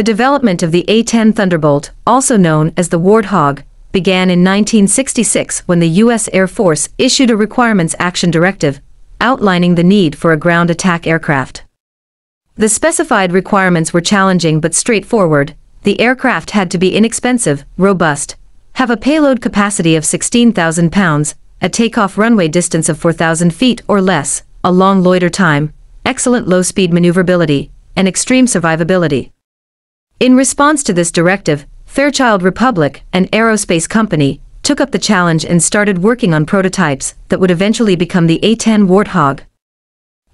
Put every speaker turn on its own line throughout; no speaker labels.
The development of the A-10 Thunderbolt, also known as the Warthog, began in 1966 when the U.S. Air Force issued a Requirements Action Directive, outlining the need for a ground attack aircraft. The specified requirements were challenging but straightforward. The aircraft had to be inexpensive, robust, have a payload capacity of 16,000 pounds, a takeoff runway distance of 4,000 feet or less, a long loiter time, excellent low-speed maneuverability, and extreme survivability. In response to this directive, Fairchild Republic, an aerospace company, took up the challenge and started working on prototypes that would eventually become the A-10 Warthog.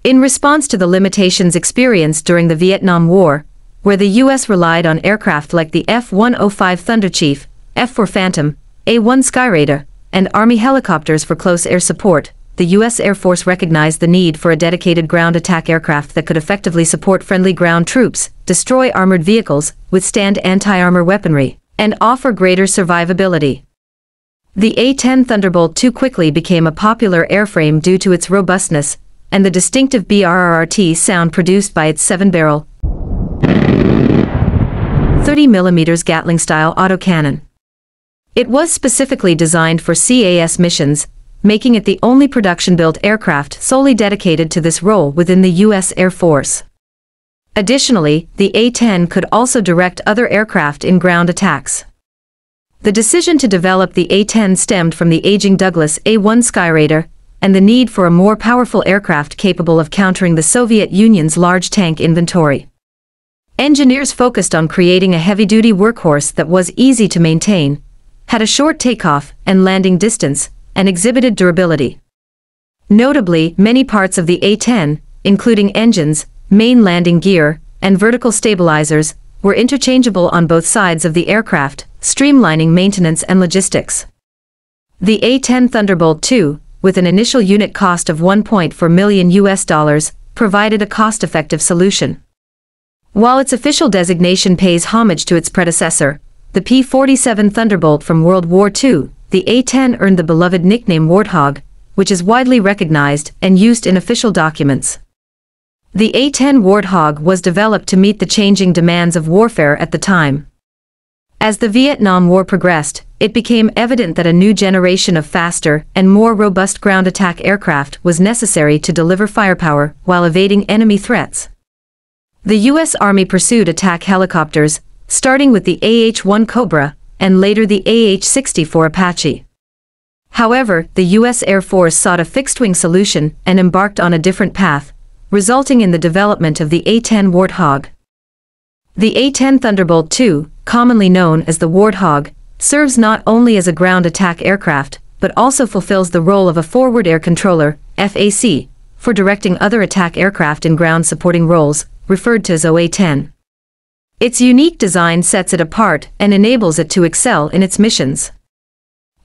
In response to the limitations experienced during the Vietnam War, where the U.S. relied on aircraft like the F-105 Thunderchief, F-4 Phantom, A-1 Skyraider, and Army helicopters for close air support, the U.S. Air Force recognized the need for a dedicated ground attack aircraft that could effectively support friendly ground troops, destroy armored vehicles, withstand anti-armor weaponry, and offer greater survivability. The A-10 Thunderbolt II quickly became a popular airframe due to its robustness, and the distinctive BRRT sound produced by its 7-barrel 30mm Gatling-style autocannon. It was specifically designed for CAS missions, making it the only production-built aircraft solely dedicated to this role within the U.S. Air Force. Additionally, the A-10 could also direct other aircraft in ground attacks. The decision to develop the A-10 stemmed from the aging Douglas A-1 Skyraider and the need for a more powerful aircraft capable of countering the Soviet Union's large tank inventory. Engineers focused on creating a heavy-duty workhorse that was easy to maintain, had a short takeoff and landing distance, and exhibited durability. Notably, many parts of the A-10, including engines, main landing gear, and vertical stabilizers, were interchangeable on both sides of the aircraft, streamlining maintenance and logistics. The A-10 Thunderbolt II, with an initial unit cost of 1.4 million US dollars, provided a cost-effective solution. While its official designation pays homage to its predecessor, the P-47 Thunderbolt from World War II, the A-10 earned the beloved nickname Warthog, which is widely recognized and used in official documents. The A-10 Warthog was developed to meet the changing demands of warfare at the time. As the Vietnam War progressed, it became evident that a new generation of faster and more robust ground attack aircraft was necessary to deliver firepower while evading enemy threats. The U.S. Army pursued attack helicopters, starting with the AH-1 Cobra, and later the AH-64 Apache. However, the U.S. Air Force sought a fixed-wing solution and embarked on a different path, resulting in the development of the A-10 Warthog. The A-10 Thunderbolt II, commonly known as the Warthog, serves not only as a ground attack aircraft, but also fulfills the role of a forward air controller, FAC, for directing other attack aircraft in ground supporting roles, referred to as OA-10. Its unique design sets it apart and enables it to excel in its missions.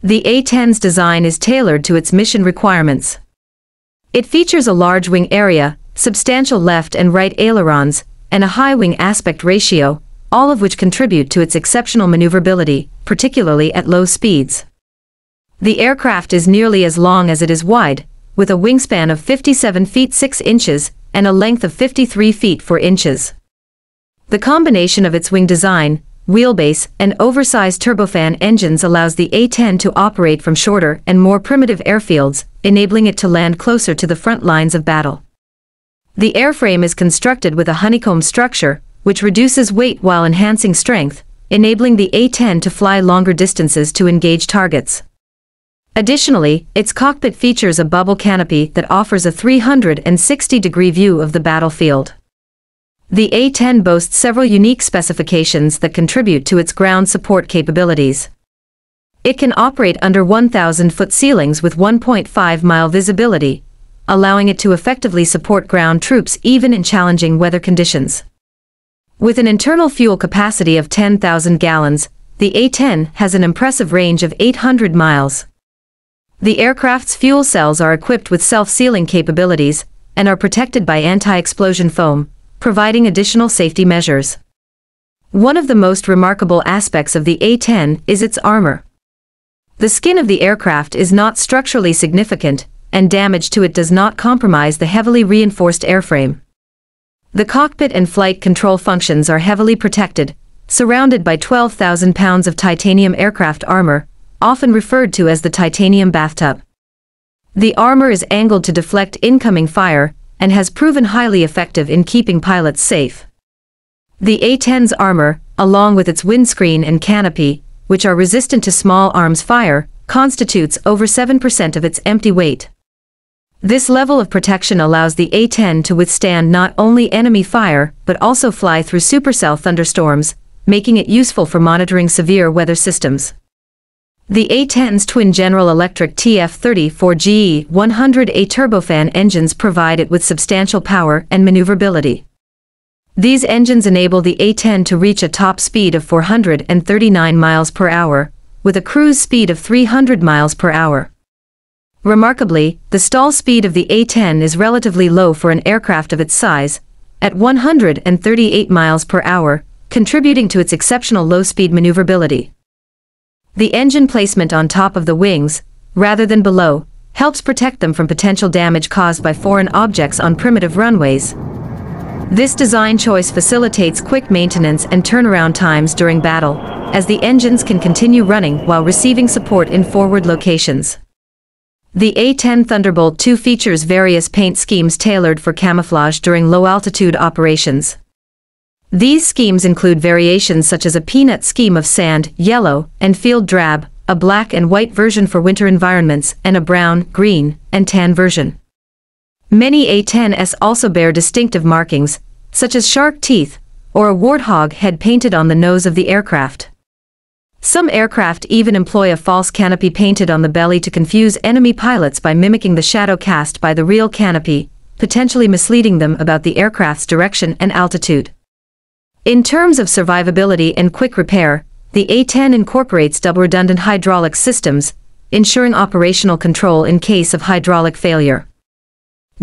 The A-10's design is tailored to its mission requirements. It features a large wing area, substantial left and right ailerons, and a high wing aspect ratio, all of which contribute to its exceptional maneuverability, particularly at low speeds. The aircraft is nearly as long as it is wide, with a wingspan of 57 feet 6 inches and a length of 53 feet 4 inches. The combination of its wing design, wheelbase, and oversized turbofan engines allows the A-10 to operate from shorter and more primitive airfields, enabling it to land closer to the front lines of battle. The airframe is constructed with a honeycomb structure, which reduces weight while enhancing strength, enabling the A-10 to fly longer distances to engage targets. Additionally, its cockpit features a bubble canopy that offers a 360-degree view of the battlefield. The A-10 boasts several unique specifications that contribute to its ground support capabilities. It can operate under 1,000-foot ceilings with 1.5-mile visibility, allowing it to effectively support ground troops even in challenging weather conditions. With an internal fuel capacity of 10,000 gallons, the A-10 has an impressive range of 800 miles. The aircraft's fuel cells are equipped with self-sealing capabilities and are protected by anti-explosion foam, providing additional safety measures. One of the most remarkable aspects of the A-10 is its armor. The skin of the aircraft is not structurally significant, and damage to it does not compromise the heavily reinforced airframe. The cockpit and flight control functions are heavily protected, surrounded by 12,000 pounds of titanium aircraft armor, often referred to as the titanium bathtub. The armor is angled to deflect incoming fire and has proven highly effective in keeping pilots safe. The A-10's armor, along with its windscreen and canopy, which are resistant to small arms fire, constitutes over 7% of its empty weight. This level of protection allows the A-10 to withstand not only enemy fire, but also fly through supercell thunderstorms, making it useful for monitoring severe weather systems. The A-10's twin General Electric TF-34GE 100A turbofan engines provide it with substantial power and maneuverability. These engines enable the A-10 to reach a top speed of 439 miles per hour, with a cruise speed of 300 miles per hour. Remarkably, the stall speed of the A-10 is relatively low for an aircraft of its size, at 138 miles per hour, contributing to its exceptional low-speed maneuverability. The engine placement on top of the wings, rather than below, helps protect them from potential damage caused by foreign objects on primitive runways. This design choice facilitates quick maintenance and turnaround times during battle, as the engines can continue running while receiving support in forward locations. The A-10 Thunderbolt II features various paint schemes tailored for camouflage during low-altitude operations. These schemes include variations such as a peanut scheme of sand, yellow, and field drab, a black and white version for winter environments, and a brown, green, and tan version. Many A-10s also bear distinctive markings, such as shark teeth, or a warthog head painted on the nose of the aircraft. Some aircraft even employ a false canopy painted on the belly to confuse enemy pilots by mimicking the shadow cast by the real canopy, potentially misleading them about the aircraft's direction and altitude. In terms of survivability and quick repair, the A-10 incorporates double redundant hydraulic systems, ensuring operational control in case of hydraulic failure.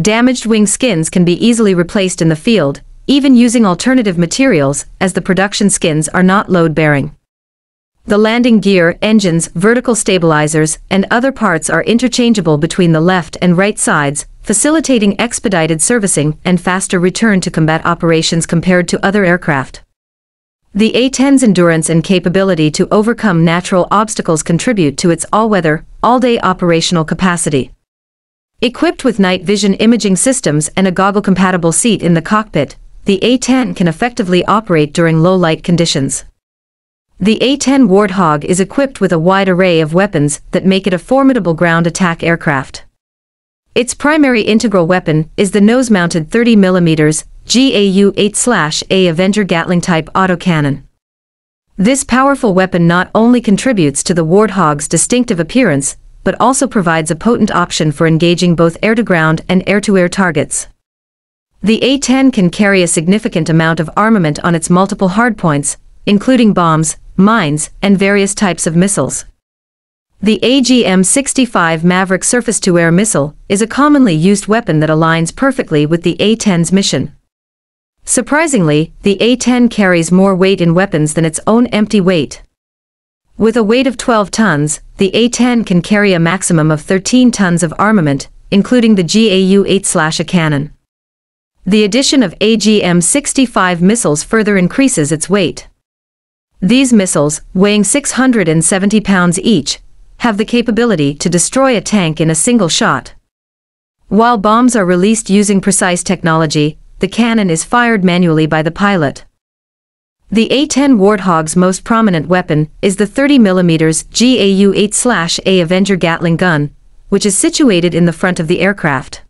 Damaged wing skins can be easily replaced in the field, even using alternative materials, as the production skins are not load-bearing. The landing gear, engines, vertical stabilizers, and other parts are interchangeable between the left and right sides, facilitating expedited servicing and faster return to combat operations compared to other aircraft. The A-10's endurance and capability to overcome natural obstacles contribute to its all-weather, all-day operational capacity. Equipped with night vision imaging systems and a goggle-compatible seat in the cockpit, the A-10 can effectively operate during low-light conditions. The A-10 Warthog is equipped with a wide array of weapons that make it a formidable ground attack aircraft. Its primary integral weapon is the nose-mounted 30mm GAU-8-A Avenger Gatling-type autocannon. This powerful weapon not only contributes to the Warthog's distinctive appearance, but also provides a potent option for engaging both air-to-ground and air-to-air targets. The A-10 can carry a significant amount of armament on its multiple hardpoints, including bombs, mines, and various types of missiles. The AGM-65 Maverick surface-to-air missile is a commonly used weapon that aligns perfectly with the A-10's mission. Surprisingly, the A-10 carries more weight in weapons than its own empty weight. With a weight of 12 tons, the A-10 can carry a maximum of 13 tons of armament, including the GAU-8-A cannon. The addition of AGM-65 missiles further increases its weight. These missiles, weighing 670 pounds each, have the capability to destroy a tank in a single shot. While bombs are released using precise technology, the cannon is fired manually by the pilot. The A-10 Warthog's most prominent weapon is the 30mm GAU-8-A Avenger Gatling gun, which is situated in the front of the aircraft.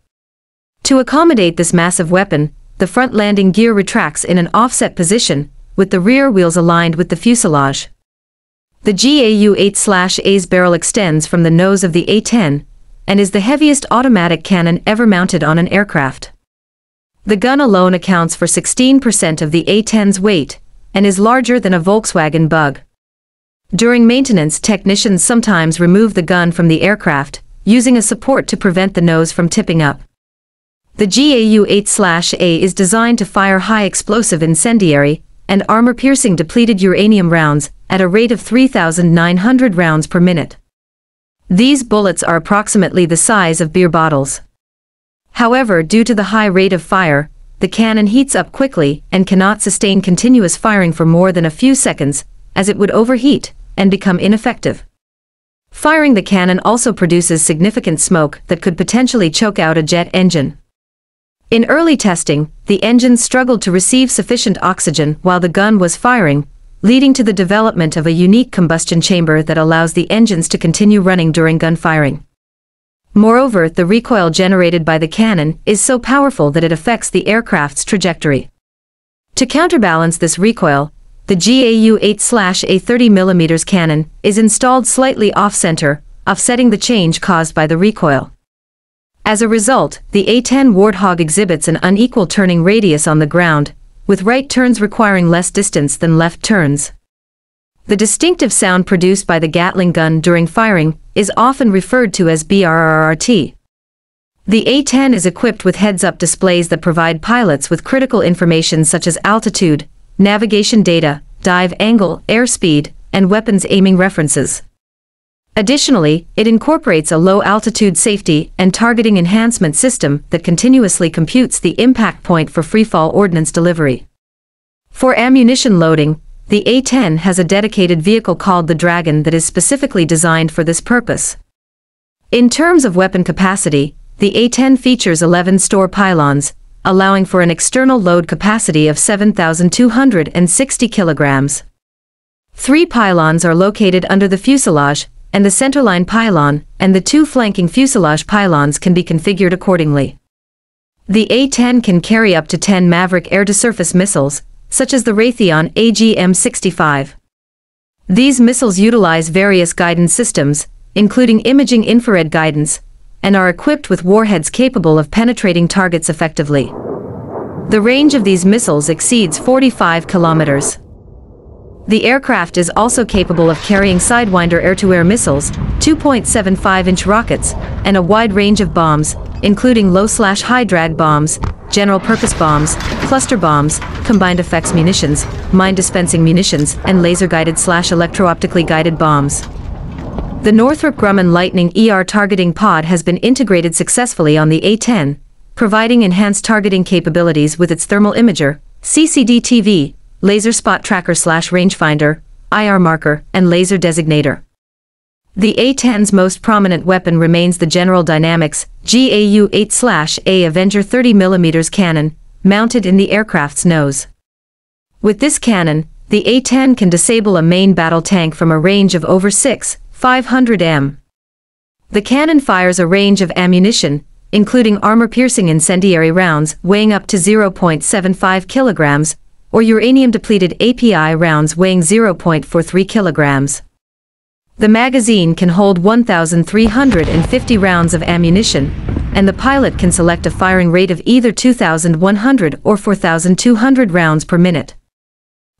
To accommodate this massive weapon, the front landing gear retracts in an offset position, with the rear wheels aligned with the fuselage. The GAU-8-A's barrel extends from the nose of the A-10, and is the heaviest automatic cannon ever mounted on an aircraft. The gun alone accounts for 16% of the A-10's weight, and is larger than a Volkswagen Bug. During maintenance technicians sometimes remove the gun from the aircraft, using a support to prevent the nose from tipping up. The GAU-8-A is designed to fire high explosive incendiary and armor-piercing depleted uranium rounds at a rate of 3,900 rounds per minute. These bullets are approximately the size of beer bottles. However due to the high rate of fire, the cannon heats up quickly and cannot sustain continuous firing for more than a few seconds, as it would overheat and become ineffective. Firing the cannon also produces significant smoke that could potentially choke out a jet engine. In early testing, the engines struggled to receive sufficient oxygen while the gun was firing, leading to the development of a unique combustion chamber that allows the engines to continue running during gun firing. Moreover, the recoil generated by the cannon is so powerful that it affects the aircraft's trajectory. To counterbalance this recoil, the GAU-8-A 30mm cannon is installed slightly off-center, offsetting the change caused by the recoil. As a result, the A-10 Warthog exhibits an unequal turning radius on the ground, with right turns requiring less distance than left turns. The distinctive sound produced by the Gatling gun during firing is often referred to as BRRRT. The A-10 is equipped with heads-up displays that provide pilots with critical information such as altitude, navigation data, dive angle, airspeed, and weapons aiming references. Additionally, it incorporates a low-altitude safety and targeting enhancement system that continuously computes the impact point for freefall ordnance delivery. For ammunition loading, the A-10 has a dedicated vehicle called the Dragon that is specifically designed for this purpose. In terms of weapon capacity, the A-10 features 11 store pylons, allowing for an external load capacity of 7,260 kilograms. Three pylons are located under the fuselage, and the centerline pylon and the two flanking fuselage pylons can be configured accordingly. The A-10 can carry up to 10 Maverick air-to-surface missiles, such as the Raytheon AGM-65. These missiles utilize various guidance systems, including imaging infrared guidance, and are equipped with warheads capable of penetrating targets effectively. The range of these missiles exceeds 45 kilometers. The aircraft is also capable of carrying Sidewinder air-to-air missiles, 2.75-inch rockets, and a wide range of bombs, including low-slash-high drag bombs, general-purpose bombs, cluster bombs, combined effects munitions, mine-dispensing munitions, and laser-guided slash electro-optically guided bombs. The Northrop Grumman Litening ER targeting pod has been integrated successfully on the A-10, providing enhanced targeting capabilities with its thermal imager, CCD-TV, laser spot tracker slash rangefinder, IR marker, and laser designator. The A-10's most prominent weapon remains the General Dynamics GAU-8-A Avenger 30mm cannon, mounted in the aircraft's nose. With this cannon, the A-10 can disable a main battle tank from a range of over 6, 500 m. The cannon fires a range of ammunition, including armor-piercing incendiary rounds weighing up to 0.75 kilograms, or uranium-depleted API rounds weighing 0.43 kilograms. The magazine can hold 1,350 rounds of ammunition, and the pilot can select a firing rate of either 2,100 or 4,200 rounds per minute.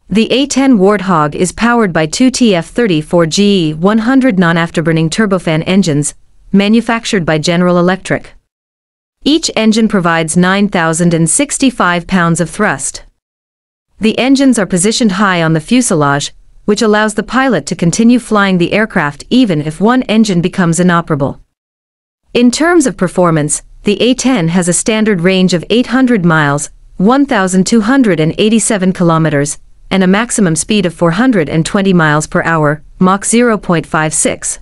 The A-10 Warthog is powered by two TF-34 GE-100 non-afterburning turbofan engines, manufactured by General Electric. Each engine provides 9,065 pounds of thrust. The engines are positioned high on the fuselage, which allows the pilot to continue flying the aircraft even if one engine becomes inoperable. In terms of performance, the A-10 has a standard range of 800 miles, 1,287 kilometers, and a maximum speed of 420 miles per hour, Mach 0.56.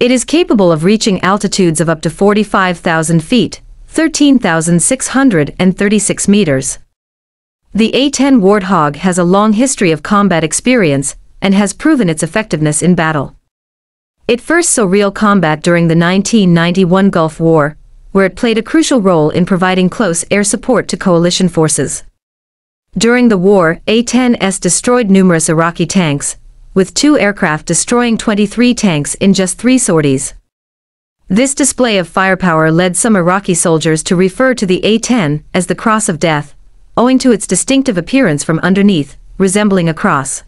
It is capable of reaching altitudes of up to 45,000 feet, 13,636 meters. The A-10 Warthog has a long history of combat experience and has proven its effectiveness in battle. It first saw real combat during the 1991 Gulf War, where it played a crucial role in providing close air support to coalition forces. During the war, A-10S destroyed numerous Iraqi tanks, with two aircraft destroying 23 tanks in just three sorties. This display of firepower led some Iraqi soldiers to refer to the A-10 as the Cross of Death, owing to its distinctive appearance from underneath, resembling a cross.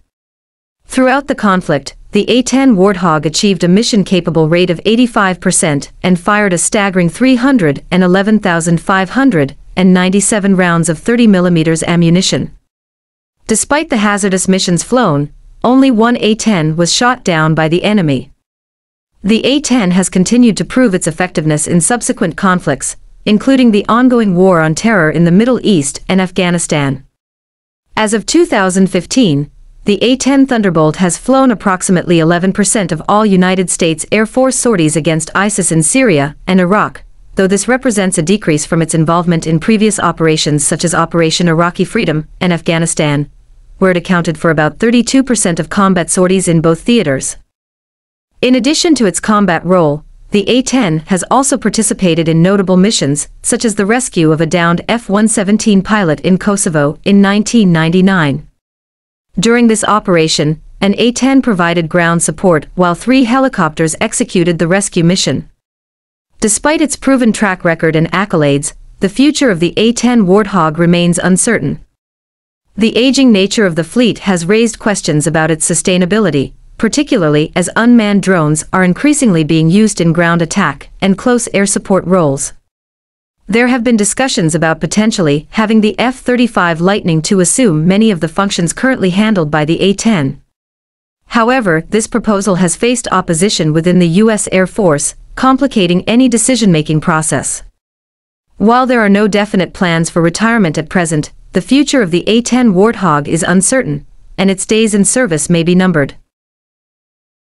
Throughout the conflict, the A-10 Warthog achieved a mission-capable rate of 85% and fired a staggering 311,597 rounds of 30mm ammunition. Despite the hazardous missions flown, only one A-10 was shot down by the enemy. The A-10 has continued to prove its effectiveness in subsequent conflicts, including the ongoing war on terror in the Middle East and Afghanistan. As of 2015, the A-10 Thunderbolt has flown approximately 11% of all United States Air Force sorties against ISIS in Syria and Iraq, though this represents a decrease from its involvement in previous operations such as Operation Iraqi Freedom and Afghanistan, where it accounted for about 32% of combat sorties in both theaters. In addition to its combat role, the A-10 has also participated in notable missions, such as the rescue of a downed F-117 pilot in Kosovo in 1999. During this operation, an A-10 provided ground support while three helicopters executed the rescue mission. Despite its proven track record and accolades, the future of the A-10 Warthog remains uncertain. The aging nature of the fleet has raised questions about its sustainability, particularly as unmanned drones are increasingly being used in ground attack and close air support roles. There have been discussions about potentially having the F-35 Lightning to assume many of the functions currently handled by the A-10. However, this proposal has faced opposition within the U.S. Air Force, complicating any decision-making process. While there are no definite plans for retirement at present, the future of the A-10 Warthog is uncertain, and its days in service may be numbered.